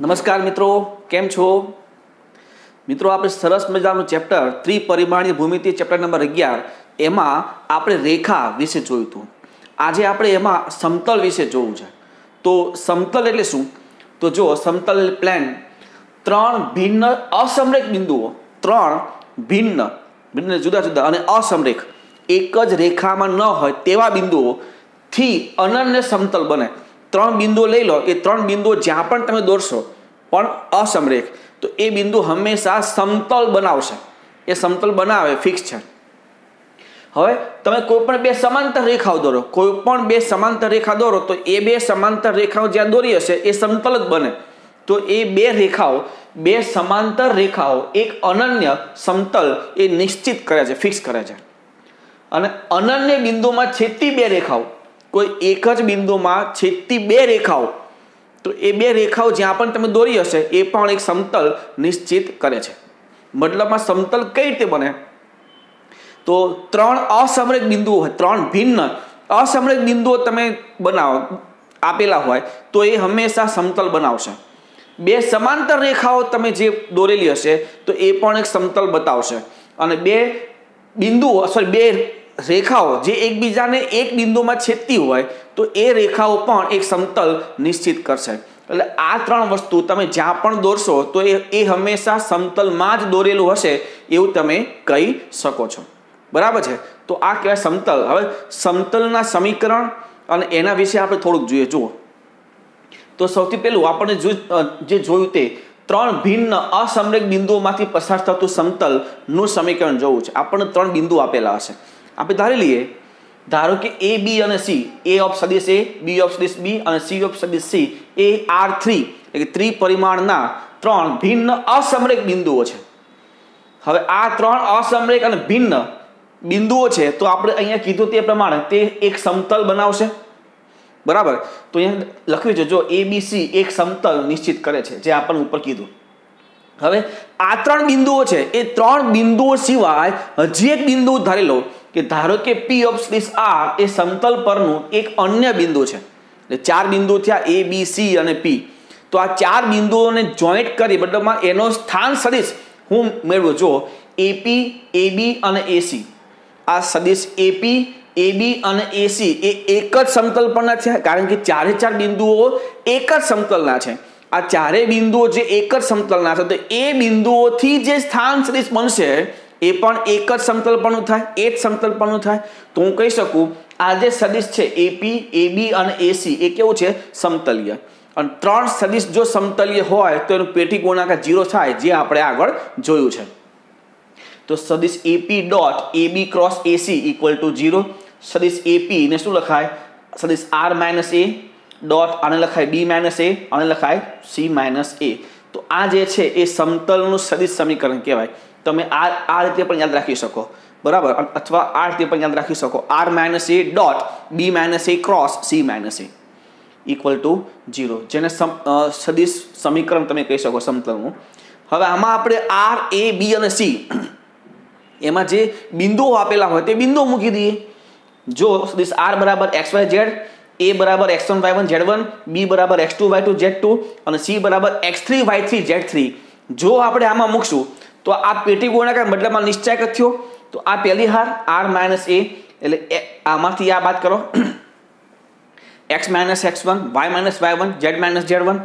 નમસ્કાર મિત્રો, કેમ છો? મિત્રો, આપણે સરસ મજાનું ચેપ્ટર, ત્રિપરિમાણીય ભૂમિતિ ચેપ્ટર નંબર અગિયાર, એમાં આપણે રેખા વિશે જોયું હતું. આજે આપણે એમાં સમતલ વિશે જોવું છે. તો સમતલ એટલે શું? તો જો સમતલ પ્લેન ત્રણ ભિન્ન અસમરેખ બિંદુઓ, ત્રણ ભિન્ન ભિન્ન જુદા જુદા અને અસમરેખ એક જ રેખામાં ન હોય તેવા બિંદુઓથી અનન્ય સમતલ બને. ત્રણ બિંદુઓ લઈ લો, એ ત્રણ બિંદુઓ જ્યાં પણ તમે દોરશો, પણ અસમરેખ. તો એ બિંદુ હંમેશા સમતલ બનાવશે. એ સમતલ બનાવે ફિક્સ છે. હવે તમે કોઈ પણ બે સમાંતર રેખાઓ દોરો. કોઈ પણ બે સમાંતર રેખા દોરો, તો એ બે સમાંતર રેખાઓ જ્યાં દોરી હશે, એ સમતલ જ બને. તો એ બે રેખાઓ, બે સમાંતર રેખાઓ, એક અનન્ય સમતલ એ નિશ્ચિત કરે છે ફિક્સ કરે છે. અને અનન્ય બિંદુમાં છેતી બે રેખાઓ કોઈ એક જ બિંદુમાં છેદતી બે રેખાઓ, તો એ બે રેખાઓ જ્યાં પણ તમે દોરી હશે, એ પણ એક સમતલ નિશ્ચિત કરે છે. મતલબમાં સમતલ કઈ રીતે બને? તો ત્રણ અસમરેક બિંદુઓ હોય, ત્રણ ભિન્ન અસમરેક બિંદુઓ તમે બનાવો, આપેલા હોય, તો એ હંમેશા સમતલ બનાવશે. બે સમાંતર રેખાઓ તમે જે દોરેલી હશે, તો એ પણ એક સમતલ બતાવશે. અને બે બિંદુઓ સોરી બે રેખાઓ જે એકબીજાને એક બિંદુમાં છેદતી હોય, તો એ રેખાઓ પણ એક સમતલ નિશ્ચિત કરશે. એટલે આ ત્રણ વસ્તુ તમે જ્યાં પણ દોરશો, તો એ એ હંમેશા સમતલમાં જ દોરેલું હશે એવું તમે કહી શકો છો. બરાબર છે? તો આ કહેવાય સમતલ. હવે સમતલના સમીકરણ અને એના વિશે આપણે થોડુંક જોઈએ. જુઓ. તો સૌથી પહેલું આપણે જે જોયું તે ત્રણ ભિન્ન અસમરેક બિંદુઓમાંથી પસાર થતું સમતલનું સમીકરણ જોવું છે. આપણને ત્રણ બિંદુ આપેલા હશે. આપણે ધારી લઈએ, ધારો કે એ બી અને સી એ ઓફ સદિશ એ બી ઓફ સદિશ બી અને સી ઓફ સદિશ સી એ આર થ્રી એટલે કે ત્રિપરિમાણના ત્રણ ભિન્ન અસમરેક બિંદુઓ છે. હવે આ ત્રણ અસમરેક અને ભિન્ન બિંદુઓ છે, તો આપણે અહીંયા કીધું તે પ્રમાણે તે એક સમતલ બનાવશે. બરાબર? તો અહીંયા લખ્યું છે જો એ બી સી એક સમતલ નિશ્ચિત કરે છે, જે આપણને ઉપર કીધું. હવે આ ત્રણ બિંદુઓ છે. એ ત્રણ બિંદુઓ સિવાય હજી એક બિંદુ ધારી લો કે ધારો કે પી ઓફ દિસ આર એ સમતલ પરનું એક અન્ય બિંદુ છે. એટલે ચાર બિંદુ થયા એ બી સી અને પી તો આ ચાર બિંદુઓને જોઈન્ટ કરી મતલબમાં એનો સ્થાન સદિશ હું મેળવું, જો એપી એબી અને એસી આ સદિશ એપી એબી અને એસી એ એક જ સમતલ પરના છે કારણ કે ચારે ચાર બિંદુઓ એક જ સમતલના છે. આ ચારેય બિંદુઓ જે એક જ સમતલના છે તો એ બિંદુઓથી જે સ્થાન સદિશ બનશે, એ પણ એક જ સમતલપણું થાય, એ જ સમતલપણું થાય. તો હું કહી શકું, આ જે સદિશ છે એપી એબી અને એસી એ કેવું છે? સમતલીય. અને ત્રણ સદિશ જો સમતલીય હોય, તો એનું પેટી ગુણાકાર જીરો થાય, જે આપણે આગળ જોયું છે. તો સદિશ AP dot AB cross AC equal to zero સદિશ એપી ને શું લખાય? સદિશ આર માઇનસ એ ડોટ આને લખાય બી માઇનસ એ આને લખાય સી માઇનસ એ તો આ જે છે એ સમતલનું સદિશ સમીકરણ કહેવાય. તમે આ આ રીતે પણ યાદ રાખી શકો. બરાબર? અથવા આ રીતે પણ યાદ રાખી શકો. R minus a dot b minus a cross c minus a equal to zero જેને સદિશ સમીકરણ તમે કહી શકો સમતલનું. હવે આમાં આપણે આર એ બી અને સી એમાં જે બિંદુઓ આપેલા હોય તે બિંદુઓ મૂકી દઈએ. જો સદિશ આર બરાબર એક્સ વાય ઝેડ એ બરાબર x one y one z one b બરાબર x two y two z two અને સી બરાબર x three y three z three જો આપણે આમાં મૂકશું, તો આ પેટી ગુણાકાર મતલબમાં નિશ્ચય થયો. તો આ પહેલી હાર આર માઇનસ એ એટલે આમાંથી આ વાત કરો. X minus x one y minus y one z minus z one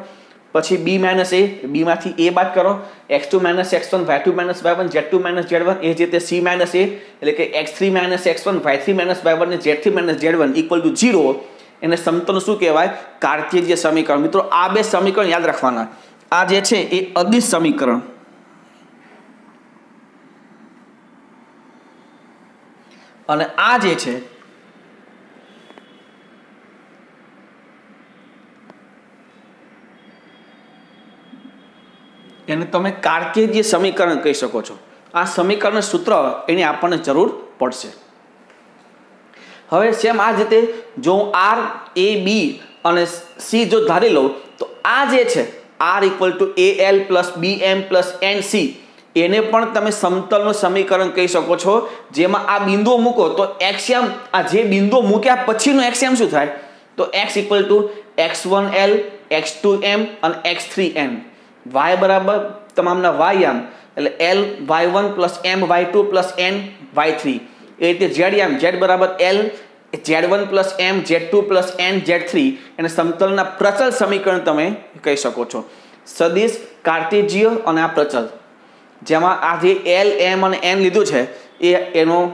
પછી બી માઇનસ એ બીમાંથી એ બાદ કરો. X two minus x one y two minus y one z two minus z one એ જ રીતે સી માઇનસ એ એટલે કે x three minus x one y three minus y one ને z three minus z one equal to zero એને સમતલ શું કહેવાય? કાર્તેજીય સમીકરણ. મિત્રો, આ બે સમીકરણ યાદ રાખવાના. આ જે છે, એ અદિશ સમીકરણ. અને આ જે છે, એને તમે કાર્કેજીય સમીકરણ કહી શકો છો. આ સમીકરણ સૂત્ર એની આપણને જરૂર પડશે. હવે સેમ આ જ રીતે જો હું આર એ બી અને સી જો ધારી લઉં, તો આ જે છે r equal to a l plus b m plus n c એને પણ તમે સમતલનું સમીકરણ કહી શકો છો. જેમાં આ બિંદુઓ મૂકો, તો એક્સિયમ, આ જે બિંદુઓ મૂક્યા પછીનું એક્સએમ શું થાય? તો x equal to x one l x two m અને એક્સ થ્રી એમ વાય બરાબર તમામના વાય એમ એટલે l y one plus m y two plus n y three એ રીતે ઝેડ એમ ઝેડ બરાબર l z one plus m, z two plus n, z three, એને સમતલના પ્રચલ સમીકરણ તમે કહી શકો છો. સદિશ કાર્ટેજીય અને આ પ્રચલ. જેમાં આ જે એલ, એમ અને એન લીધું છે, એ એનો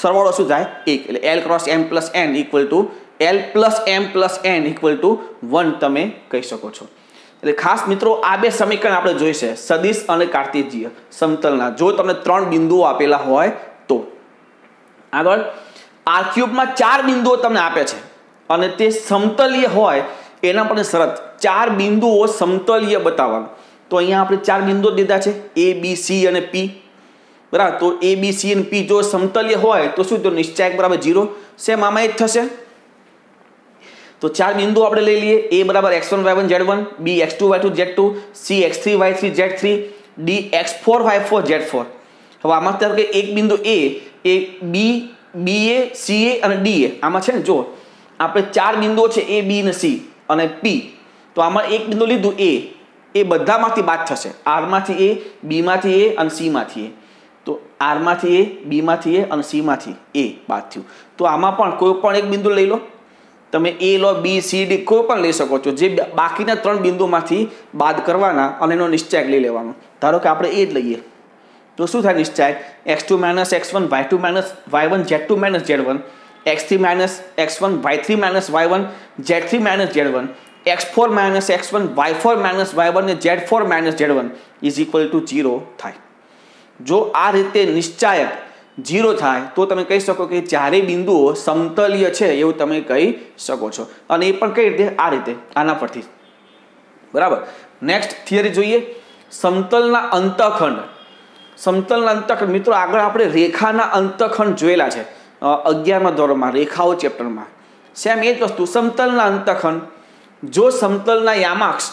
સરવાળો શું થાય? એક. એટલે l cross m plus n equal to l plus m plus n equal to one તમે કહી શકો છો. એટલે ખાસ મિત્રો, આ બે સમીકરણ આપણે જોઈશે સદિશ અને કાર્તિજીય સમતલના. જો તમને ત્રણ બિંદુઓ આપેલા હોય આગળ. આર ક્યુબમાં ચાર બિંદુઓ તમને આપે છે. અને તે સમતલીય હોય, એના પણ શરત. ચાર બિંદુઓ સમતલીય બતાવવાનું. તો અહીંયા આપણે ચાર બિંદુઓ દીધા છે. એ બી સી અને પી બરાબર? તો એ બી સી અને પી જો સમતલ્ય હોય, તો શું તો નિશ્ચાયક બરાબર જીરો સેમ આમાં એ જ થશે. તો ચાર બિંદુ આપણે લઈ લઈએ. એ બરાબર x one y one z one b x two y two z two c x three y three z three d x four y four z four હવે આમાં ધારો કે એક બિંદુ એ એ બી બી એ સી એ અને ડી એ આમાં છે ને જો આપણે ચાર બિંદુઓ છે એ બી અને સી અને પી તો આમાં એક બિંદુ લીધું એ એ બધામાંથી બાદ થશે. આરમાંથી એ બીમાંથી એ અને સીમાંથી એ તો આરમાંથી એ બીમાંથી એ અને સીમાંથી એ બાદ થયું. તો આમાં પણ કોઈ પણ એક બિંદુ લઈ લો. તમે એ લો બી સી ડી કોઈ પણ લઈ શકો છો. જે બાકીના ત્રણ બિંદુમાંથી બાદ કરવાના અને એનો નિશ્ચય લઈ લેવાનો. ધારો કે આપણે એ જ લઈએ. તો શું થાય નિશ્ચાય? X two minus x one y two minus y one z two minus z one x three minus x one y three minus y one z three minus z one x four minus x one y four minus y one ને z four minus z one is equal to zero થાય. જો આ રીતે નિશ્ચાયક zero થાય, તો તમે કહી શકો કે ચારે બિંદુઓ સમતલીય છે એવું તમે કહી શકો છો. અને એ પણ કઈ રીતે? આ રીતે, આના પરથી. બરાબર? નેક્સ્ટ થિયરી જોઈએ. સમતલના અંતખંડ સમતલના અંતખંડ. મિત્રો, આગળ આપણે રેખાના અંતખંડ જોયેલા છે. અગિયારમાં ધોરણમાં, રેખાઓ ચેપ્ટરમાં. સેમ એ જ વસ્તુ, સમતલના અંતખંડ. જો સમતલના યામાક્ષ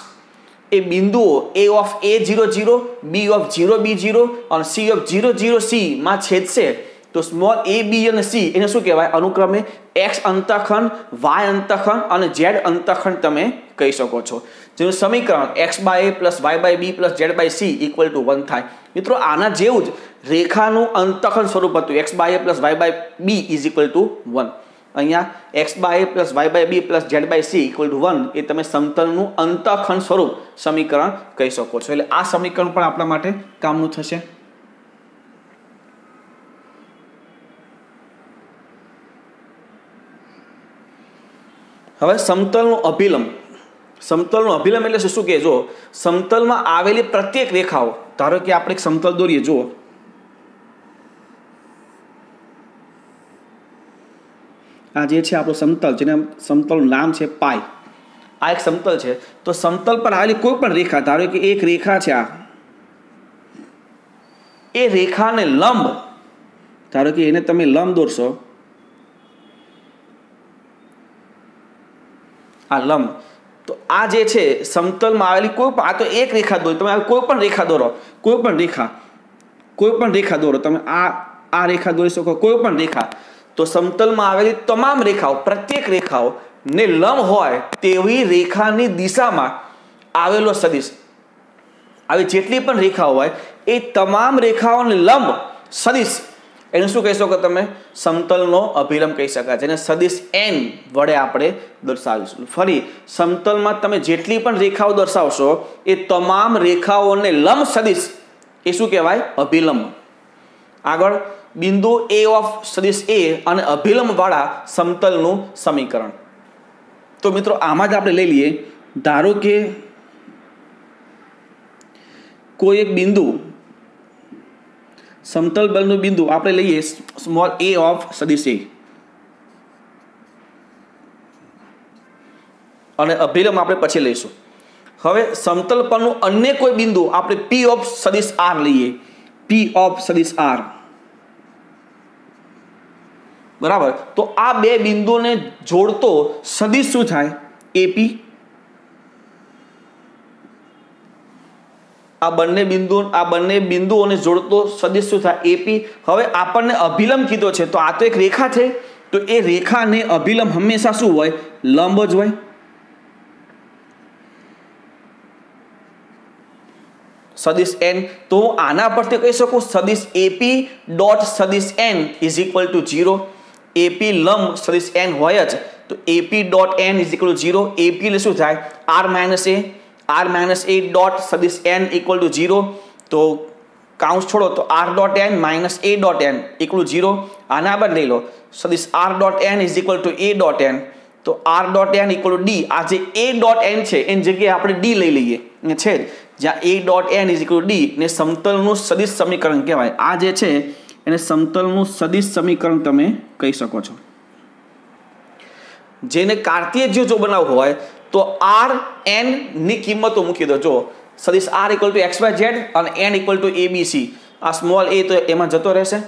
એ બિંદુઓ A of a zero zero B of zero b zero અને સી ઓફ જીરો જીરો સીમાં છેદશે તો સ્મોલ એ બી અને સી એને શું કહેવાય? અનુક્રમે એક્સ અંતખંડ વાય અંતખંડ અને ઝેડ અંતખંડ તમે કહી શકો છો. જેનું સમીકરણ x by a plus y by b plus z by c equal to one થાય. મિત્રો, આના જેવું જ રેખાનું અંતખન સ્વરૂપ હતું. X by a plus y by b is equal to one અહીંયા x by a plus y by b plus z by c equal to one એ તમે સમતલનું અંતઃખંડ સ્વરૂપ સમીકરણ કહી શકો છો. એટલે આ સમીકરણ પણ આપણા માટે કામનું થશે. હવે સમતલનું અભિલંબ. સમતલનું અભિલંબ એટલે શું કે, જો સમતલમાં આવેલી પ્રત્યેક રેખાઓ, ધારો કે આપણે એક સમતલ દોરીએ, જુઓ. આ જે છે આપણું સમતલ, જેને સમતલનું નામ છે પાય આ એક સમતલ છે. તો સમતલ પર આવેલી કોઈ પણ રેખા, ધારો કે એક રેખા છે આ. એ રેખાને લંબ, ધારો કે એને તમે લંબ દોરશો. આ લંબ. તો આ જે છે, સમતલમાં આવેલી કોઈ પણ આ તો એક રેખા દોરો. તમે કોઈ પણ રેખા દોરો. કોઈ પણ રેખા. કોઈ પણ રેખા દોરો. તમે આ આ રેખા દોરી શકો. કોઈ પણ રેખા. તો સમતલમાં આવેલી તમામ રેખાઓ, પ્રત્યેક રેખાઓ ને લંબ હોય તેવી રેખાની દિશામાં આવેલો સદિશ. આવી જેટલી પણ રેખાઓ હોય, એ તમામ રેખાઓને લંબ સદિશ એને શું કહી શકો તમે? સમતલનો અભિલંબ કહી શકાય. જેને સદિશ એન વડે આપણે દર્શાવીશું. ફરી, સમતલમાં તમે જેટલી પણ રેખાઓ દર્શાવશો, એ તમામ રેખાઓને લંબ સદિશ, એ શું કહેવાય? અભિલંબ. આગળ, બિંદુ એ ઓફ સદિશ એ અને અભિલંબવાળા સમતલનું સમીકરણ. તો મિત્રો, આમાં જ આપણે લઈ લઈએ. ધારો કે કોઈ એક બિંદુ સમતલ બલનું બિંદુ આપણે લઈએ સ્મોલ એ ઓફ સદિશ એ અને અભિલંબ આપણે પછી લઈશું. હવે સમતલ પરનું અન્ય કોઈ બિંદુ આપણે પી ઓફ સદિશ આર લઈએ. પી ઓફ સદિશ આર બરાબર? તો આ બે બિંદુને જોડતો સદિશ શું થાય? એપી આ બંને બિંદુ આ બંને બિંદુઓને જોડતો સદિશ શું થાય એપી હવે આપણને અભિલંબ કીધો છે. તો આ તો એક રેખા છે. તો એ રેખાને અભિલંબ હંમેશા શું હોય? લંબ જ હોય. સદિશ એન તો હું આના પરથી કહી શકું, સદિશ એપી ડોટ સદિશ n is equal to zero AP લંબ સદિશ એન હોય જ. તો AP dot n is equal to zero AP એટલે શું થાય? R minus a r minus a dot સદિશ એન ઇક્વલ ટુ ઝીરો તો કાઉન્સ છોડો તો r dot n minus a dot n equal zero આના બાદ લઈ લો. સદિશ r dot n is equal to a dot n તો r dot n equal to d આ જે એ ડોટ એન છે, એની જગ્યાએ આપણે ડી લઈ લઈએ. ને છે જ્યાં a dot n is equal d ને સમતલનું સદિશ સમીકરણ કહેવાય. આ જે છે, એને સમતલનું સદિશ સમીકરણ તમે કહી શકો છો. જેને કાર્તીય જો બનાવવું હોય તો આર એનની કિંમતો મૂકી દો. જો, સદીશ r equal to x y z અને n equal to a b c આ સ્મોલ એ તો એમાં જતો રહેશે.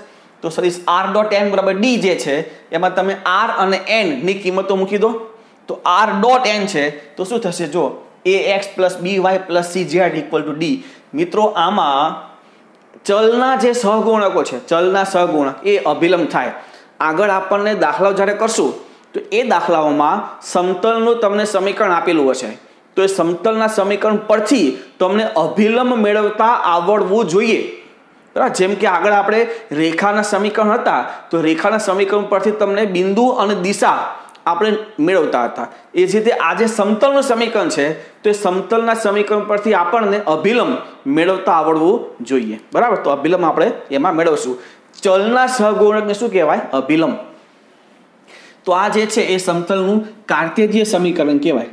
તો સદીશ આર ડોટ એન બરાબર ડી જે છે, એમાં તમે આર અને એનની કિંમતો મૂકી દો. તો આર ડોટ એન છે, તો શું થશે? જો a x plus b y plus c z equal to d મિત્રો, આમાં ચલના જે સહગુણકો છે, ચલના સહગુણક, એ અભિલંબ થાય. આગળ આપણને દાખલાઓ જ્યારે કરશું તો એ દાખલાઓમાં સમતલનું તમને સમીકરણ આપેલું હશે. તો એ સમતલના સમીકરણ પરથી તમને અભિલંબ મેળવતા આવડવું જોઈએ. બરાબર? જેમ કે આગળ આપણે રેખાના સમીકરણ હતા, તો રેખાના સમીકરણ પરથી તમને બિંદુ અને દિશા આપણે મેળવતા હતા. એ જ રીતે આજે સમતલનું સમીકરણ છે, તો એ સમતલના સમીકરણ પરથી આપણને અભિલંબ મેળવતા આવડવું જોઈએ. બરાબર? તો અભિલંબ આપણે એમાં મેળવશું. ચલના સહગુણકને શું કહેવાય? અભિલંબ. તો આ જે છે એ સમતલનું કાર્તેજીય સમીકરણ કહેવાય.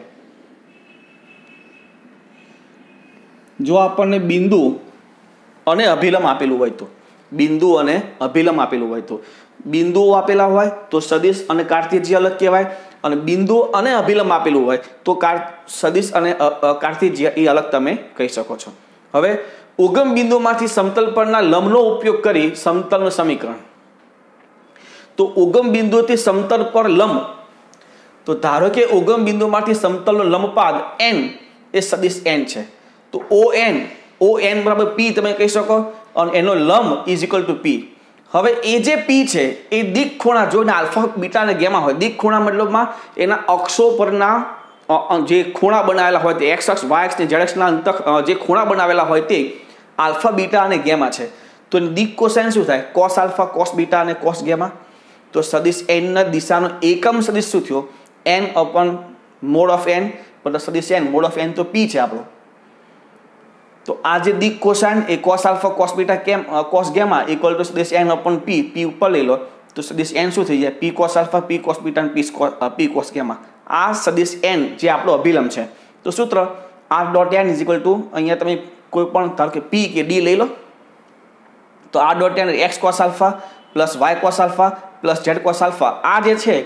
જો આપણને બિંદુ અને અભિલંબ આપેલું હોય તો, બિંદુ અને અભિલંબ આપેલું હોય તો, બિંદુઓ આપેલા હોય તો સદિશ અને કાર્તિજ્ય અલગ કહેવાય અને બિંદુ અને અભિલંબ આપેલું હોય તો કાર, સદિશ અને કાર્તિજ્ય એ અલગ તમે કહી શકો છો. હવે ઉગમ બિંદુમાંથી સમતલ પરના લંબનો ઉપયોગ કરી સમતલનું સમીકરણ. તો ઉગમ બિંદુથી સમતલ પર લંબ. તો ધારો કે ઉગમ બિંદુમાંથી સમતલનો લંબપાદ એન એ સદિશ એન છે. તો ઓ એન ઓ એન બરાબર પી તમે કહી શકો અને એનો લંબ ઇઝ ઇક્વલ ટુ પી હવે એ જે પી છે, એ દિક ખૂણા જોઈને આલ્ફા બીટા અને ગેમા હોય, દિક ખૂણા મતલબમાં એના અક્ષો પરના જે ખૂણા બનાવેલા હોય તે એક્સ અક્ષ વાય અક્ષ ને ઝેડ અક્ષના અંતક જે ખૂણા બનાવેલા હોય તે આલ્ફા બીટા અને ગેમા છે. તો દિક કોસાઇન શું થાય? કોસ આલ્ફા કોસ બીટા અને કોસ ગેમા. તો સદિશ એનના દિશાનો એકમ સદિશ શું થયો? N upon mod of n મતલબ સદિશ એન મોડ ઓફ એન તો પી છે આપણો. તો આ જે દિક કોસાઇન એ કોસ આલ્ફા કોસ બીટા કેમ કોસ ગેમા ઇક્વલ ટુ સદિશ એન અપન પી પી ઉપર લઈ લો, તો સદિશ એન શું થઈ જાય? P cos alpha P cos beta P P cos gamma આ સદિશ એન જે આપણો અભિલંબ છે. તો સૂત્ર r dot n is equal to અહીંયા તમે કોઈ પણ ધારો કે પી કે ડી લઈ લો. તો R dot N X cos alpha plus Y cos alpha plus Z cos alpha. આ જે છે,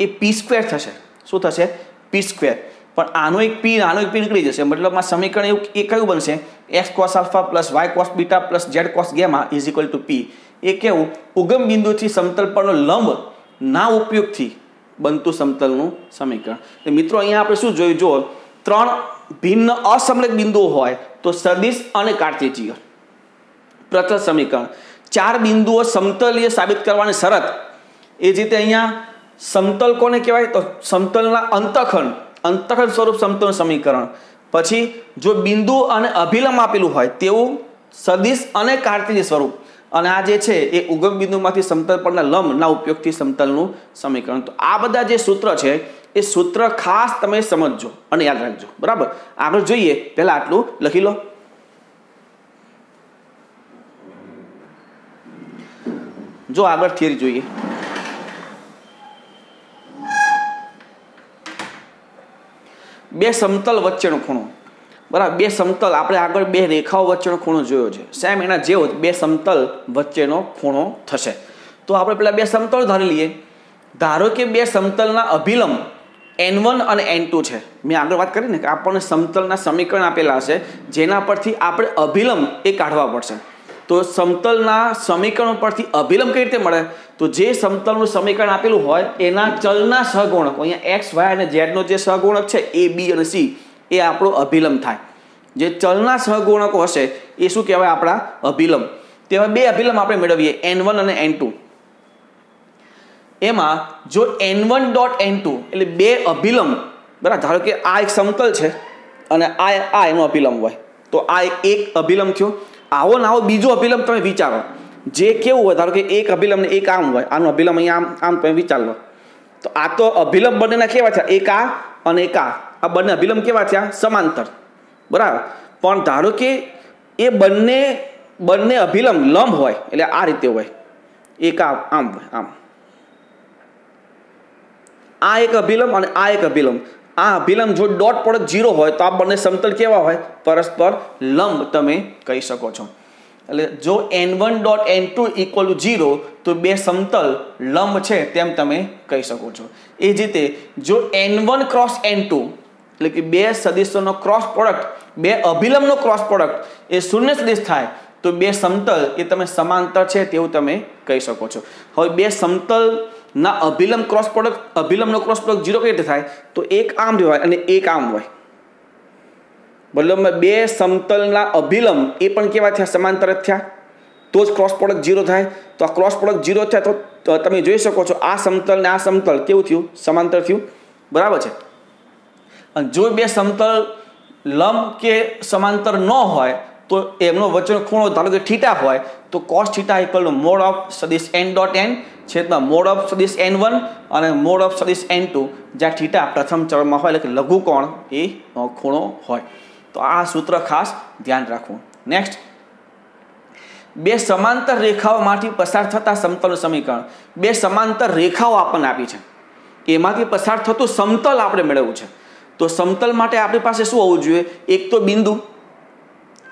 એ પી સ્ક્વેર થશે. શું થશે? પી સ્ક્વેર પણ આનો એક પી આનો એક પી નીકળી જશે. મતલબમાં સમીકરણ એવું એ કયું બનશે? X cos alpha plus Y cos beta plus Z cos gamma is equal to P એ કેવું? ઉગમ બિંદુથી સમતલ પરનો લંબ ના ઉપયોગથી બનતું સમતલનું સમીકરણ. મિત્રો, અહીંયા આપણે શું જોયું? જો ત્રણ ભિન્ન અસમલક બિંદુઓ હોય તો સદિશ અને કાર્તેજીય. પ્રથમ સમીકરણ. ચાર બિંદુઓ સમતલીય સાબિત કરવાની શરત. એ જ રીતે અહીંયા સમતલ કોને કહેવાય? તો સમતલના અંતખંડ. અંતખંડ સ્વરૂપ સમતલનું સમીકરણ. પછી જો બિંદુ અને અભિલંબ આપેલું હોય, તેવું સદિશ અને કાર્તિક સ્વરૂપ. અને આ જે છે, એ ઉગમ બિંદુમાંથી સમતલ પરના લંબના ઉપયોગથી સમતલનું સમીકરણ. તો આ બધા જે સૂત્ર છે, એ સૂત્ર ખાસ તમે સમજજો અને યાદ રાખજો. બરાબર? આગળ જોઈએ. પહેલાં આટલું લખી લો. જો આગળ થિયરી જોઈએ. બે સમતલ વચ્ચેનો ખૂણો. બરાબર, બે સમતલ, આપણે આગળ બે રેખાઓ વચ્ચેનો ખૂણો જોયો છે. સેમ એના જેવો બે સમતલ વચ્ચેનો ખૂણો થશે. તો આપણે પેલા બે સમતલ ધારી લઈએ. ધારો કે બે સમતલના અભિલંબ એન વન અને એન ટુ છે. મેં આગળ વાત કરી ને કે આપણને સમતલના સમીકરણ આપેલા હશે, જેના પરથી આપણે અભિલંબ એ કાઢવા પડશે. તો સમતલના સમીકરણો પરથી અભિલંબ કઈ રીતે મળે? તો જે સમતલનું સમીકરણ આપેલું હોય, એના ચલના સહગુણક, અહીંયા એક્સ વાય અને ઝેડનો જે સહગુણક છે, એ બી અને સી એ આપણો અભિલંબ થાય. જે ચલના સહગુણકો હશે, એ શું કહેવાય આપણા અભિલંબ. તેમાં બે અભિલંબ આપણે મેળવીએ એન વન અને એન ટુ એમાં જો N one dot N two એટલે બે અભિલંબ, બરાબર, ધારો કે આ એક સમતલ છે, અને આ આ એનો અભિલંબ હોય. તો આ એક અભિલંબ થયો. આવો ને આવો બીજો અભિલંબ તમે વિચારો. જે કેવું હોય, ધારો કે એક અભિલંબને એક આમ હોય, આનું અભિલંબ અહીંયા આમ આમ તમે વિચાર તો આ તો અભિલંબ બંનેના કેવા થયા? એક આ અને એક આ. આ બંને અભિલંબ કેવા છે સમાંતર. બરાબર? પણ ધારો કે એ બંને બંને અભિલંબ લંબ હોય, એટલે આ રીતે હોય. એક આ આમ આમ. આ એક અભિલંબ અને આ એક અભિલંબ આ અભિલંબ જો ડોટ પ્રોડક્ટ જીરો હોય તો આ બંને સમતલ કેવા હોય? પરસ્પર લંબ તમે કહી શકો છો. એટલે જો N one dot N two equal to zero તો બે સમતલ લંબ છે તેમ તમે કહી શકો છો. એ જ રીતે જો N one cross N two એટલે કે બે સદિશોનો ક્રોસ પ્રોડક્ટ બે અભિલંબનો ક્રોસ પ્રોડક્ટ એ શૂન્ય સદિશ થાય તો બે સમતલ એ તમે સમાંતર છે તેવું તમે કહી શકો છો. હવે બે સમતલ ના અભિલંબ ક્રોસ પ્રોડક્ટ અભિલંબનો ક્રોસ પ્રોડક્ટ ઝીરો કઈ રીતે થાય? તો એક આમ હોય અને એક આમ હોય. મતલબ બે સમતલના અભિલંબ એ પણ કેવા થયા? સમાંતર જ થયા. તો જ ક્રોસ પ્રોડક્ટ ઝીરો થાય. તો આ ક્રોસ પ્રોડક્ટ ઝીરો થયા તો તમે જોઈ શકો છો આ સમતલ ને આ સમતલ કેવું થયું? સમાંતર થયું. બરાબર છે? અને જો બે સમતલ લંબ કે સમાંતર ન હોય તો એમનો વચ્ચેનો ખૂણો ધારો કે થીટા હોય, તો cos theta equal to mod of સદીસ N dot N છેદમાં મોડ ઓફ સદીસ એન વન અને મોડ ઓફ સદીસ એન ટુ જ્યાં થીટા પ્રથમ ચરણમાં હોય, એટલે કે લઘુ કોણ એ ખૂણો હોય. તો આ સૂત્ર ખાસ ધ્યાન રાખવું. નેક્સ્ટ બે સમાંતર રેખાઓમાંથી પસાર થતા સમતલનું સમીકરણ. બે સમાંતર રેખાઓ આપણને આપી છે. એમાંથી પસાર થતું સમતલ આપણે મેળવવું છે. તો સમતલ માટે આપણી પાસે શું હોવું જોઈએ? એક તો બિંદુ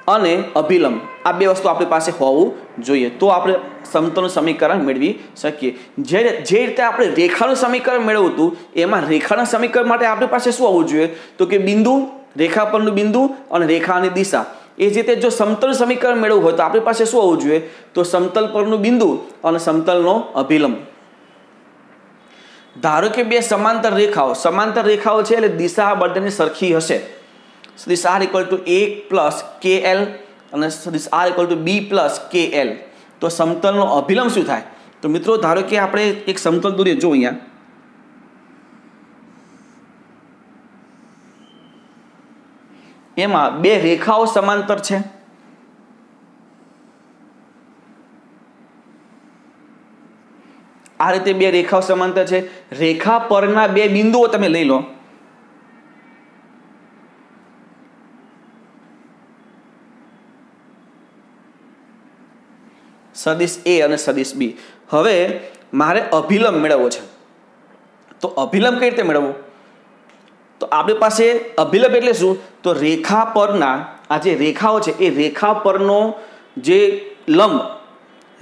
અને અભિલંબ આ બે વસ્તુ આપણી પાસે હોવું જોઈએ. તો આપણે સમતલનું સમીકરણ મેળવી શકીએ. જે જે રીતે આપણે રેખાનું સમીકરણ મેળવ્યું હતું, એમાં રેખાના સમીકરણ માટે આપણી પાસે શું હોવું જોઈએ? તો કે બિંદુ, રેખા પરનું બિંદુ અને રેખાની દિશા. એ જ રીતે જો સમતલ સમીકરણ મેળવવું હોય તો આપણી પાસે શું હોવું જોઈએ? તો સમતલ પરનું બિંદુ અને સમતલનો અભિલંબ ધારો કે બે સમાંતર રેખાઓ. સમાંતર રેખાઓ છે એટલે દિશા બંનેની સરખી હશે. સદિશ this r to A plus K L અને સદિશ R equal to B plus K L તો સમતલનો અભિલંબ શું થાય? તો મિત્રો ધારો કે આપણે એક સમતલ દોરીએ, જો અહીંયા. એમાં બે રેખાઓ સમાંતર છે. આ રીતે બે રેખાઓ સમાંતર છે. રેખા પરના બે બિંદુઓ તમે લઈ લો. સદિશ એ અને સદિશ બી. હવે મારે અભિલંબ મેળવવો છે. તો અભિલંબ કઈ રીતે મેળવવો? તો આપણી પાસે અભિલંબ એટલે શું? તો રેખા પરના આ જે રેખાઓ છે, એ રેખા પરનો જે લંબ,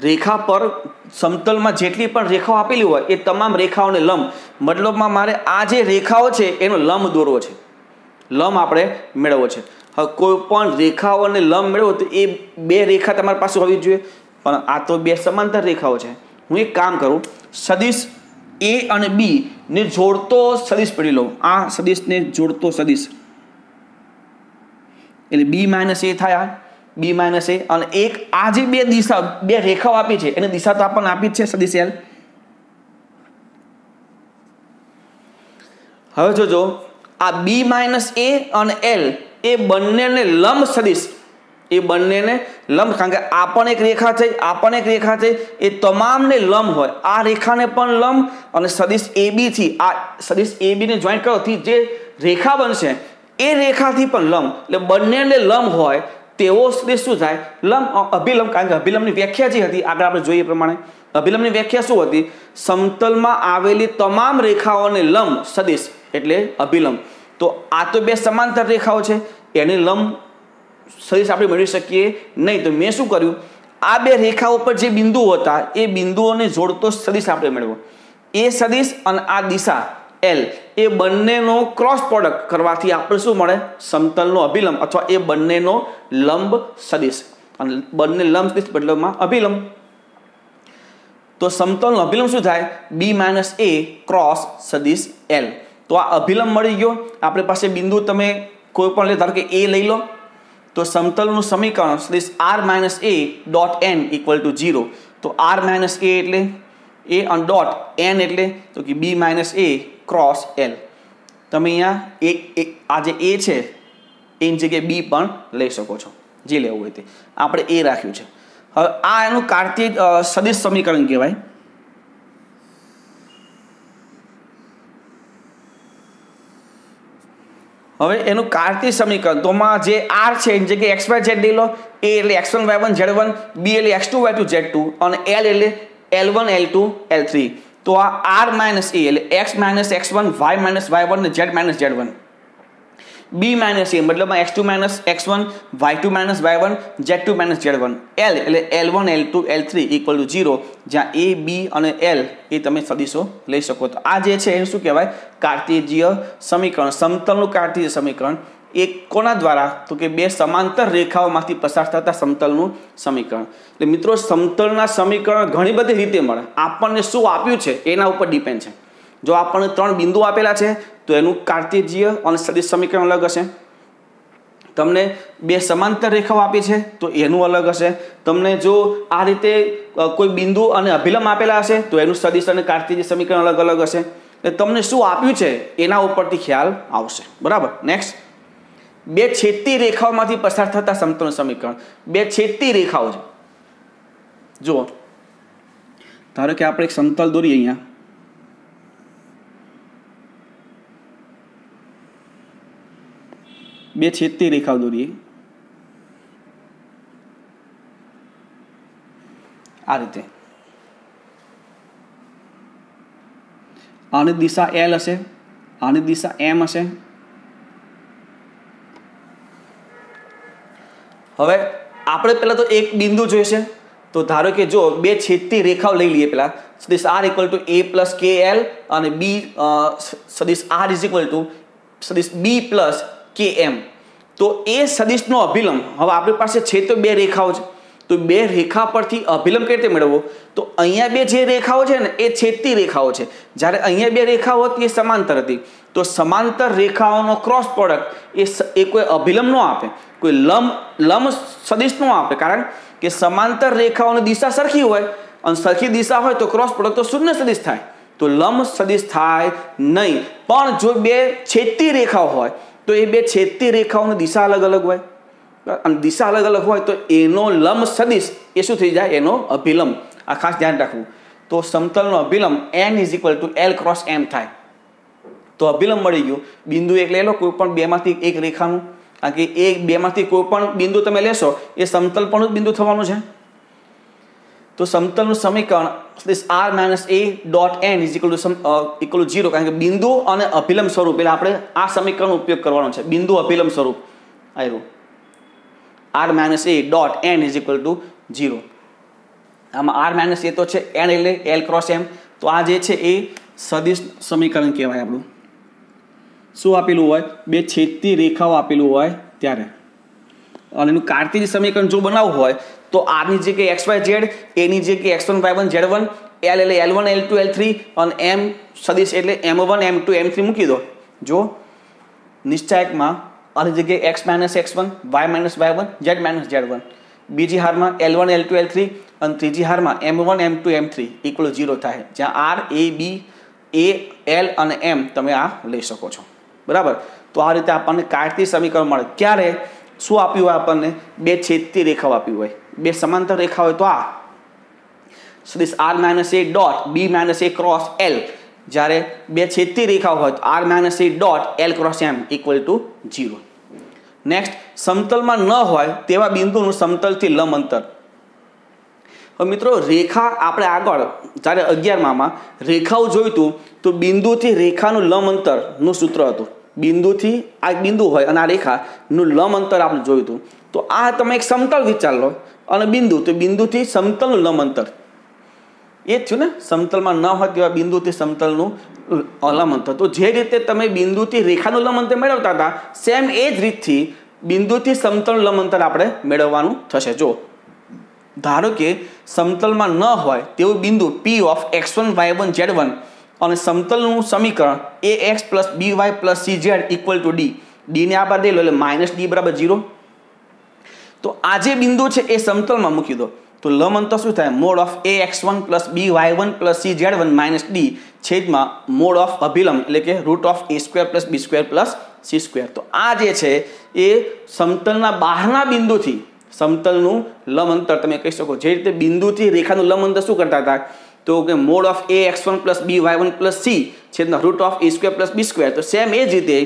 રેખા પર સમતલમાં જેટલી પણ રેખાઓ આપેલી હોય, એ તમામ રેખાઓને લંબ. મતલબમાં મારે આ જે રેખાઓ છે, એનો લંબ દોરવો છે. લંબ આપણે મેળવવો છે. હવે કોઈ પણ રેખાઓને લંબ મેળવો તો એ બે રેખા તમારી પાસે હોવી જોઈએ. પણ આ તો બે સમાંતર રેખાઓ છે. હું એક કામ કરું, સદિશ એ અને બી ને જોડતો સદિશ પડી લઉં. આ સદિશને જોડતો સદિશ. એટલે બી માઇનસ એ થયા બી માઇનસ એ, અને એક આ જે બે દિશા, બે રેખાઓ આપી છે, એની દિશા તો આપણને આપી જ છે સદિશ એલ. હવે જોજો, આ બી માઇનસ એ અને એલ એ બંનેને લંબ સદિશ એ બંનેને લંબ, કારણ કે આ પણ એક રેખા છે, આ પણ એક રેખા છે, એ તમામને લંબ હોય. આ રેખાને પણ લંબ અને સદિશ એ બીથી આ સદિશ એ બીને જોઈન્ટ કરવાથી જે રેખા બનશે, એ રેખાથી પણ લંબ. એટલે બંનેને લંબ હોય, તેવો સદિશ શું થાય? લંબ અભિલંબ, કારણ કે અભિલંબની વ્યાખ્યા જે હતી, આગળ આપણે જોઈએ પ્રમાણે. અભિલંબની વ્યાખ્યા શું હતી? સમતલમાં આવેલી તમામ રેખાઓને લંબ, સદિશ એટલે અભિલંબ. તો આ તો બે સમાંતર રેખાઓ છે, એને લંબ સદિશ આપણે મેળવી શકીએ? નહીં, તો મેં શું કર્યું? આ બે રેખાઓ પર જે બિંદુઓ હતા, એ બિંદુઓને જોડતો સદિશ આપણે મેળવો એ સદિશ અને આ દિશા એલ એ બંનેનો ક્રોસ પ્રોડક્ટ કરવાથી આપણે શું મળે? સમતલનો અભિલંબ અથવા એ બંનેનો લંબ સદિશ. અને બંને લંબ સદિશ બદલમાં અભિલંબ. તો સમતલનો અભિલંબ શું થાય? બી માઇનસ એ ક્રોસ સદિશ એલ તો આ અભિલંબ મળી ગયો. આપણી પાસે બિંદુ તમે કોઈ પણ લે, ધારો કે એ લઈ લો. તો સમતલનું સમીકરણ this R minus A dot N equal to zero તો આર માઇનસ એ એટલે એ અને ડોટ એન એટલે તો કે B minus A cross L તમે અહીંયા એ આ જે એ છે, એની જગ્યાએ બી પણ લઈ શકો છો, જે લેવું હોય તે. આપણે એ રાખ્યું છે. હવે આ એનું કાર્તિક સદિશ સમીકરણ કહેવાય. હવે એનું કાર્તિક સમીકરણ. તોમાં જે આર છે, એની જગ્યાએ એક્સ વાય ઝેડ લઈ લો. એ એટલે X one Y one Z one B એટલે X two Y two Z two અને એલ એટલે L one L two L three તો આ આર માઇનસ એ એટલે X minus X one Y minus Y one ને Z minus Z one B minus A મતલબમાં X two minus X one Y two minus Y one Z two minus Z one L એટલે L one L two L three equal to zero જ્યાં એ બી અને L એ તમે સદીશો લઈ શકો. તો આ જે છે એ શું કહેવાય? કાર્તિજીય સમીકરણ. સમતલનું કાર્તિજીય સમીકરણ એ કોના દ્વારા? તો કે બે સમાંતર રેખાઓમાંથી પસાર થતા સમતલનું સમીકરણ. એટલે મિત્રો, સમતલના સમીકરણ ઘણી બધી રીતે મળે. આપણને શું આપ્યું છે? એના ઉપર ડિપેન્ડ છે. જો આપણને ત્રણ બિંદુ આપેલા છે, તો એનું કાર્તિજીય અને સદિશ સમીકરણ અલગ હશે. તમને બે સમાંતર રેખાઓ આપી છે, તો એનું અલગ હશે. તમને જો આ રીતે કોઈ બિંદુ અને અભિલંબ આપેલા હશે, તો એનું સદિશ અને કાર્તિજીય સમીકરણ અલગ અલગ હશે. એટલે તમને શું આપ્યું છે, એના ઉપરથી ખ્યાલ આવશે. બરાબર? નેક્સ્ટ બે છેદતી રેખાઓમાંથી પસાર થતા સમતોલ સમીકરણ. બે છેદતી રેખાઓ છે. જુઓ. ધારો કે આપણે એક સમતલ દોરીએ અહીંયા. બે છેદતી રેખાઓ દોરીએ. આ રીતે. આની દિશા એલ હશે, આની દિશા એમ હશે. હવે આપણે પહેલાં તો એક બિંદુ જોઈશે. તો ધારો કે જો બે છેદતી રેખાઓ લઈ લઈએ પહેલાં. સદીશ R equal to A plus K L અને બી સદીશ આર ઇઝ ઇક્વલ ટુ સદીશ બી પ્લસ કે એમ તો એ સદિશનો અભિલંબ. હવે આપણી પાસે છે તો બે રેખાઓ છે. તો બે રેખા પરથી અભિલંબ કઈ રીતે મેળવવો? તો અહીંયા બે જે રેખાઓ છે ને, એ છેદતી રેખાઓ છે. જ્યારે અહીંયા બે રેખાઓ હતી, એ સમાંતર હતી. તો સમાંતર રેખાઓનો ક્રોસ પ્રોડક્ટ એ એ કોઈ અભિલંબ ન આપે. કોઈ લંબ લંબ સદિશ ન આપે. કારણ કે સમાંતર રેખાઓની દિશા સરખી હોય અને સરખી દિશા હોય તો ક્રોસ પ્રોડક્ટ તો શૂન્ય સદિશ થાય. તો લંબ સદિશ થાય નહીં. પણ જો બે છેદતી રેખાઓ હોય તો એ બે છેદતી રેખાઓની દિશા અલગ અલગ હોય. અને દિશા અલગ અલગ હોય તો એનો લંબ સદિશ એ શું થઈ જાય? એનો અભિલંબ. આ ખાસ ધ્યાન રાખવું. તો સમતલનો અભિલંબ N is equal to L cross M થાય. તો અભિલંબ મળી ગયું. બિંદુ એક લઈ લો, કોઈ પણ બેમાંથી એક રેખાનું. કારણ કે એ બેમાંથી કોઈ પણ બિંદુ તમે લેશો, એ સમતલ પણ બિંદુ થવાનું છે. તો સમતલનું સમીકરણ R minus A dot N is equal to equal to zero કારણ કે બિંદુ અને અભિલંબ સ્વરૂપ, એટલે આપણે આ સમીકરણનો ઉપયોગ કરવાનો છે. બિંદુ, અભિલંબ સ્વરૂપ. આવ્યું R minus A dot N is equal to zero આમાં આર માઇનસ એ તો છે એન એટલે એલ ક્રોસ એમ તો આ જે છે એ સદિશ સમીકરણ કહેવાય આપણું. શું આપેલું હોય? બે છેદતી રેખાઓ આપેલું હોય ત્યારે. અને એનું કાર્તિક સમીકરણ જો બનાવવું હોય, તો આની જે કે એક્સ વાય ઝેડ એની જે કે X one Y one Z one L એટલે L one L two L three અને એમ સદીશ એટલે M one M two M three મૂકી દો. જો નિશ્ચાયકમાં આની જગ્યાએ X minus X one Y minus Y one Z minus Z one બીજી હારમાં L one L two L three અને ત્રીજી હારમાં M one M two M three equal zero થાય. જ્યાં આર એ બી એ એલ અને એમ તમે આ લઈ શકો છો. બરાબર? તો આ રીતે આપણને કાર્તિક સમીકરણ મળે. ક્યારે? શું આપ્યું હોય આપણને? બે છેદતી રેખાઓ આપ્યું હોય. બે સમાંતર રેખા હોય તો આ. So this R minus A dot B minus A cross L જ્યારે બે છેદતી રેખાઓ હોય તો R minus A dot L cross M equal to zero next સમતલમાં ન હોય તેવા બિંદુનું સમતલથી લંબ અંતર. મિત્રો, રેખા આપણે આગળ, જ્યારે અગિયારમાં રેખાઓ જોઈતું, તો બિંદુથી રેખાનું લંબ અંતરનું સૂત્ર હતું. બિંદુથી આ બિંદુ હોય અને આ રેખાનું લંબ અંતર આપણે જોયું હતું. તો આ તમે એક સમતલ વિચાર લો અને બિંદુ, તો બિંદુથી સમતલનું લંબ અંતર. એ જ થયું ને? સમતલમાં ન હોય તેવા બિંદુથી સમતલનું લંબ અંતર. તો જે રીતે તમે બિંદુથી રેખાનું લંબ અંતર મેળવતા હતા, સેમ એ જ રીતથી બિંદુથી સમતલનું લંબ અંતર આપણે મેળવવાનું થશે. જો ધારો કે સમતલમાં ન હોય તેવું બિંદુ P of X one Y one Z one અને સમતલનું સમીકરણ A X plus B Y plus C Z equal to D ડીને આ બાદ લો એટલે માઇનસ ડી બરાબર ઝીરો તો આ જે બિંદુ છે એ સમતલમાં મૂકી દો. તો લમ અંતર શું થાય? Mod of A X one plus B Y one plus C Z one minus D છેદમાં મોડ ઓફ અભિલંબ એટલે કે root of A square plus B square plus C square તો આ જે છે એ સમતલના બહારના બિંદુથી સમતલનું લંબ અંતર તમે કહી શકો. જે રીતે બિંદુથી રેખાનું લંબ અંતર શું કરતા હતા? તો કે mod of A X one plus B, Y one plus C, છેદના root of A square plus B square. તો સેમ એ જ રીતે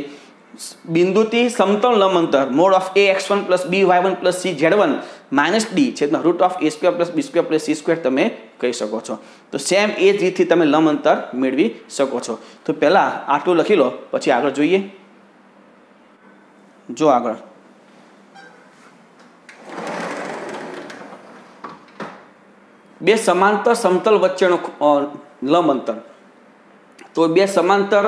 બિંદુથી સમતલ લંબ અંતર mod of A X one plus B, Y one plus C, Z one, minus D, છેદના root of A square plus B square plus C square તમે કહી શકો છો. તો સેમ એ જ રીતથી તમે લંબ અંતર મેળવી શકો છો. તો પહેલાં આટલું લખી લો, પછી આગળ જોઈએ. જો આગળ. બે સમાંતર સમતલ વચ્ચેનો લંબ અંતર. તો બે સમાંતર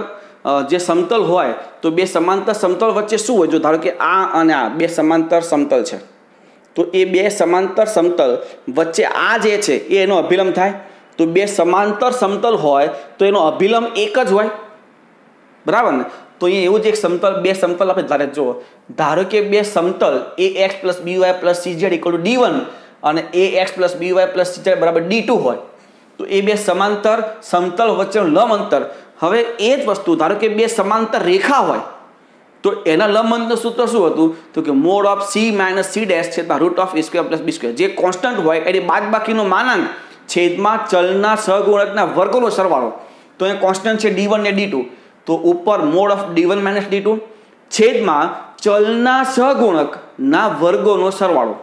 જે સમતલ હોય, તો બે સમાંતર સમતલ વચ્ચે શું હોય? જો ધારો કે આ અને આ બે સમાંતર સમતલ છે. તો એ બે સમાંતર સમતલ વચ્ચે આ જે છે, એ એનો અભિલંબ થાય. તો બે સમાંતર સમતલ હોય, તો એનો અભિલંબ એક જ હોય. બરાબર ને? તો અહીંયા એવું જ એક સમતલ, બે સમતલ આપણે ધારે જુઓ ધારો કે બે સમતલ, A X plus B Y plus C Z equal to D one અને A X plus B Y plus C Z બરાબર ડી ટુ હોય. તો એ બે સમાંતર, સમતલ વચ્ચેનું લંબ અંતર. હવે એ જ વસ્તુ, ધારો કે બે સમાંતર રેખા હોય, તો એના લંબ અંતર સૂત્ર શું હતું? તો કે mod of C minus C dash છે root of A square plus B square. જે કોન્સ્ટન્ટ હોય એની બાદ બાકીનો માનાંક છેદમાં ચલના સહગુણકના વર્ગોનો સરવાળો. તો એ કોન્સ્ટન્ટ છે ડી વન ને ડી ટુ. તો ઉપર mod of D one minus D two, છેદમાં ચલના સહગુણકના વર્ગોનો સરવાળો.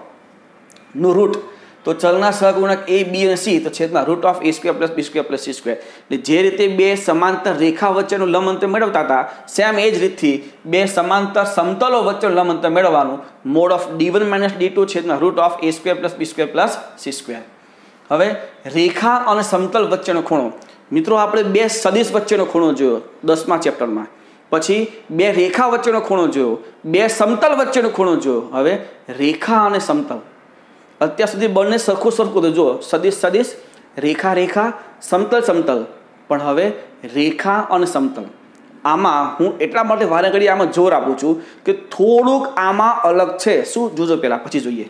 નું રૂટ તો ચલના સહગુણક એ, બી અને સી, તો છેદમાં root of A square plus B square plus C square એટલે જે રીતે બે સમાંતર રેખા વચ્ચેનું લંબ અંતર મેળવતા હતા, સેમ એ જ રીતથી બે સમાંતર સમતલો વચ્ચેનું લંબ અંતર મેળવવાનું mod of D one minus D two છેદમાં root of A square plus B square plus C square હવે રેખા અને સમતલ વચ્ચેનો ખૂણો. મિત્રો, આપણે બે સદિશ વચ્ચેનો ખૂણો જોયો દસમા ચેપ્ટરમાં. પછી બે રેખા વચ્ચેનો ખૂણો જોયો, બે સમતલ વચ્ચેનો ખૂણો જોયો. હવે રેખા અને સમતલ. અત્યાર સુધી બંને સરખું સરખું તો જુઓ, સદિશ સદિશ, રેખા રેખા, સમતલ સમતલ. પણ હવે રેખા અને સમતલ. આમાં હું એટલા માટે વારે ઘડી આમાં જોર આપું છું કે થોડુંક આમાં અલગ છે. શું? જોજો પહેલાં, પછી જોઈએ.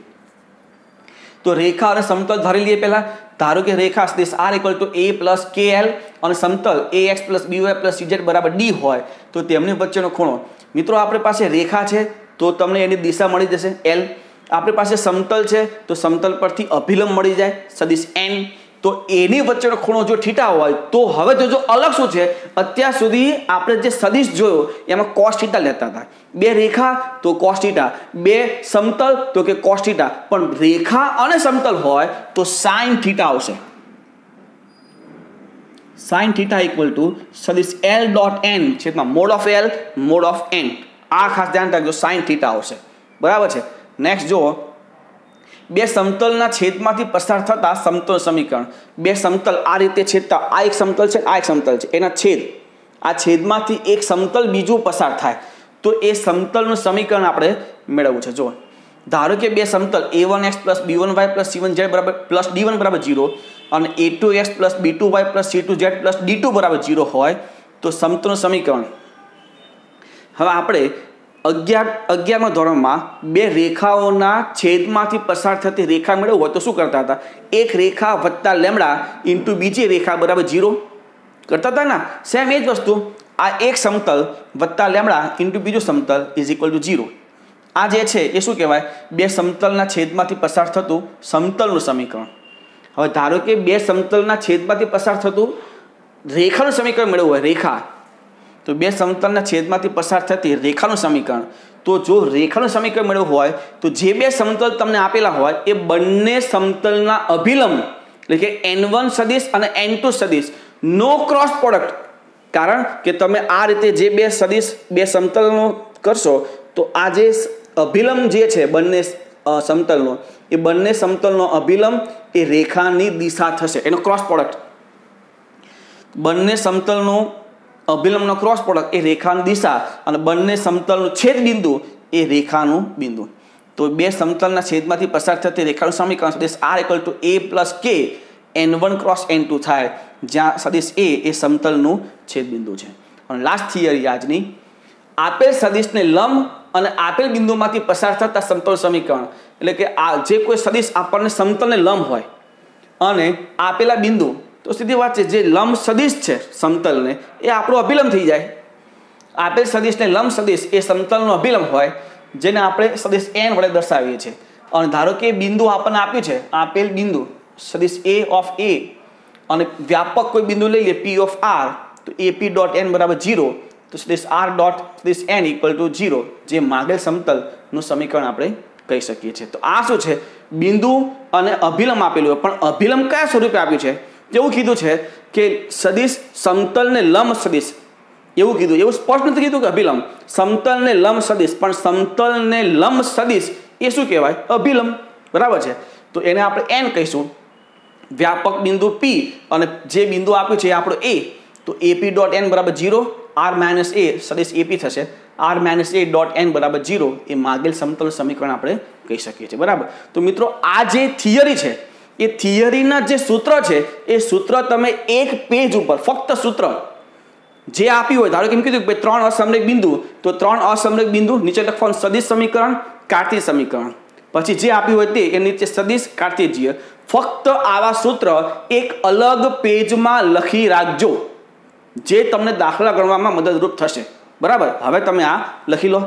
તો રેખા અને સમતલ ધારી લઈએ પહેલાં. ધારો કે રેખા સદિશ R equal to A plus K L અને સમતલ A X plus B Y plus C Z બરાબર ડી હોય, તો તેમની વચ્ચેનો ખૂણો. મિત્રો, આપણી પાસે રેખા છે, તો તમને એની દિશા મળી જશે એલ આપણી પાસે સમતલ છે, તો સમતલ પરથી અભિલંબ મળી જાય, સદિશ એન તો એની વચ્ચેનો ખૂણો જો થીટા હોય, તો હવે જો અલગ શું છે? અત્યાર સુધી આપણે જે સદિશ જોયો, એમાં કોસ લેતા હતા. બે રેખા, તો કોસ બે સમતલ, તો કે કોસ પણ રેખા અને સમતલ હોય, તો સાઇન થીટા આવશે. સાઇન થીટા ઇક્વલ ટુ સદિશ એલ ડોટ એન છેદમાં mod of L mod of N આ ખાસ ધ્યાન રાખજો સાઇન થીટા આવશે. બરાબર છે? નેક્સ્ટ જુઓ. બે સમતલના છેદમાંથી પસાર થતા સમતલ સમીકરણ. બે સમતલ આ રીતે છેદતા, આ એક સમતલ છે, આ એક સમતલ છે. એના છેદ. આ છેદમાંથી એક સમતલ બીજું પસાર થાય. તો એ સમતલનું સમીકરણ આપણે મેળવવું છે. જો ધારો કે બે સમતલ A one X plus B one Y plus C one Z બરાબર પ્લસ ડી વન બરાબર જીરો અને A two X plus B two Y plus C two Z plus D two બરાબર જીરો હોય, તો સમતલનું સમીકરણ. હવે આપણે અગિયાર, અગિયારમા ધોરણમાં બે રેખાઓના છેદમાંથી પસાર થતી રેખા મેળવવું હોય તો શું કરતા હતા? એક રેખા વત્તા લેમડા ઇન્ટુ બીજી રેખા બરાબર જીરો. કરતા હતા ને? સેમ એ જ વસ્તુ. આ એક સમતલ વત્તા લેમડા ઇન્ટુ બીજું સમતલ ઇઝ ઇક્વલ ટુ જીરો આ જે છે એ શું કહેવાય? બે સમતલના છેદમાંથી પસાર થતું સમતલનું સમીકરણ. હવે ધારો કે બે સમતલના છેદમાંથી પસાર થતું રેખાનું સમીકરણ મેળવવું હોય, રેખા. તો બે સમતલના છેદમાંથી પસાર થતી રેખાનું સમીકરણ. તો જો રેખાનું સમીકરણ મેળવવું હોય, તો જે બે સમતલ તમને આપેલા હોય, એ બંને સમતલના અભિલંબ, એટલે કે એન વન સદીશ અને એન ટુ સદીશ નો ક્રોસ પ્રોડક્ટ કારણ કે તમે આ રીતે જે બે સદીશ, બે સમતલનો કરશો, તો આ જે અભિલંબ જે છે બંને સમતલનો, એ બંને સમતલનો અભિલંબ એ રેખાની દિશા થશે. એનો ક્રોસ પ્રોડક્ટ બંને સમતલનો અભિલંબનો ક્રોસ પ્રોડક્ટ એ રેખાની દિશા અને બંને સમતલનું છેદ બિંદુ એ રેખાનું બિંદુ. તો બે સમતલના છેદમાંથી પસાર થતી રેખાનું સમીકરણ સદીશ R equal to A plus K N one cross N two થાય, જ્યાં સદિશ એ એ સમતલનું છેદ બિંદુ છે. અને લાસ્ટ થિયરી આજની, આપેલ સદિશને લંબ અને આપેલ બિંદુમાંથી પસાર થતા સમતલ સમીકરણ, એટલે કે આ જે કોઈ સદિશ આપણને સમતલને લંબ હોય, અને આપેલા બિંદુ તો સીધી વાત છે, જે લંબ સદિશ છે સમતલને, એ આપણો અભિલંબ થઈ જાય. આપેલ સદિશને લંબ સદિશ એ સમતલનો અભિલંબ હોય, જેને આપણે સદિશ એન વડે દર્શાવીએ છીએ. અને ધારો કે બિંદુ આપણને આપ્યું છે, આપેલ બિંદુ, સદિશ એ ઓફ એ અને વ્યાપક કોઈ બિંદુ લઈ લે પી ઓફ આર તો એ પી ડોટ એન બરાબર જીરો તો સદિશ આર ડોટ સદિશ એન ઇક્વલ ટુ જીરો જે માગેલ સમતલનું સમીકરણ આપણે કહી શકીએ છીએ. તો આ શું છે? બિંદુ અને અભિલંબ આપેલું પણ અભિલંબ કયા સ્વરૂપે આપ્યું છે? એવું કીધું છે કે સદિશ સમતલને લંબ સદિશ. એવું કીધું, એવું સ્પષ્ટ નથી કીધું કે અભિલંબ સમતલ ને લંબ સદિશ, પણ સમતલ ને લંબ સદિશ એ શું કહેવાય? અભિલંબ બરાબર છે? તો એને આપણે એન કહીશું. વ્યાપક બિંદુ પી અને જે બિંદુ આપ્યું છે એ આપણો એ તો એપી ડોટ એન બરાબર જીરો આર માઇનસ એ સદિશ એપી થશે. R minus A dot N બરાબર જીરો એ માગેલ સમતલ સમીકરણ આપણે કહી શકીએ છીએ. બરાબર? તો મિત્રો, આ જે થિયરી છે એ થિયરીના જે સૂત્ર છે, એ સૂત્ર તમે એક પેજ ઉપર, ફક્ત સૂત્ર જે આપ્યું હોય, ધારો કે એમ કીધું કે ત્રણ અસમરેક બિંદુ, તો ત્રણ અસમરેક બિંદુ નીચે લખવાનું સદિશ સમીકરણ, કાર્તીય સમીકરણ. પછી જે આપ્યું હોય તે, એ નીચે સદિશ કાર્તિજીય. ફક્ત આવા સૂત્ર એક અલગ પેજમાં લખી રાખજો, જે તમને દાખલા ગણવામાં મદદરૂપ થશે. બરાબર? હવે તમે આ લખી લો.